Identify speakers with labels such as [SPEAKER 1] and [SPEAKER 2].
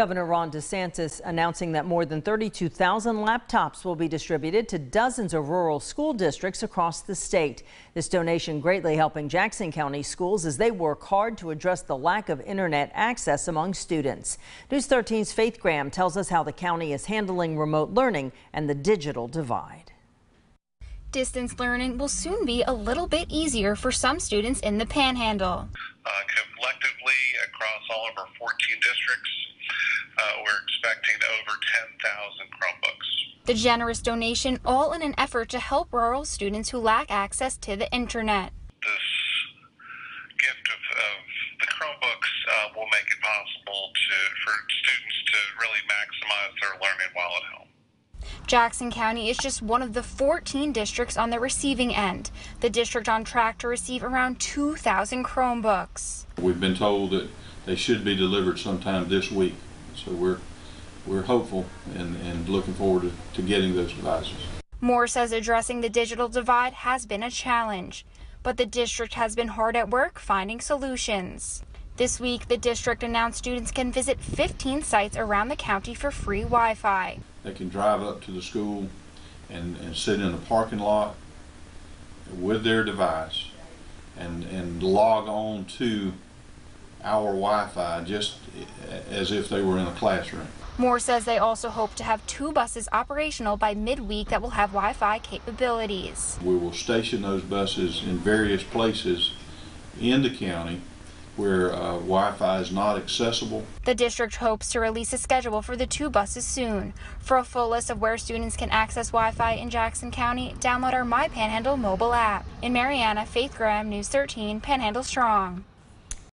[SPEAKER 1] Governor Ron DeSantis announcing that more than 32,000 laptops will be distributed to dozens of rural school districts across the state. This donation greatly helping Jackson County schools as they work hard to address the lack of internet access among students. News 13's Faith Graham tells us how the county is handling remote learning and the digital divide.
[SPEAKER 2] Distance learning will soon be a little bit easier for some students in the Panhandle.
[SPEAKER 3] Uh, collectively, across all of our 14 districts, uh, we're expecting over 10,000 Chromebooks.
[SPEAKER 2] The generous donation all in an effort to help rural students who lack access to the internet.
[SPEAKER 3] This gift of, of the Chromebooks uh, will make it possible to, for students to really maximize their learning while at home.
[SPEAKER 2] Jackson County is just one of the 14 districts on the receiving end. The district on track to receive around 2,000 Chromebooks.
[SPEAKER 4] We've been told that they should be delivered sometime this week. So we're we're hopeful and, and looking forward to, to getting those devices.
[SPEAKER 2] Moore says addressing the digital divide has been a challenge, but the district has been hard at work finding solutions. This week, the district announced students can visit 15 sites around the county for free Wi Fi.
[SPEAKER 4] They can drive up to the school and, and sit in a parking lot with their device and, and log on to our Wi-Fi just as if they were in a classroom.
[SPEAKER 2] Moore says they also hope to have two buses operational by midweek that will have Wi-Fi capabilities.
[SPEAKER 4] We will station those buses in various places in the county where uh, Wi-Fi is not accessible.
[SPEAKER 2] The district hopes to release a schedule for the two buses soon. For a full list of where students can access Wi-Fi in Jackson County, download our My Panhandle mobile app. In Marianna, Faith Graham, News 13, Panhandle Strong.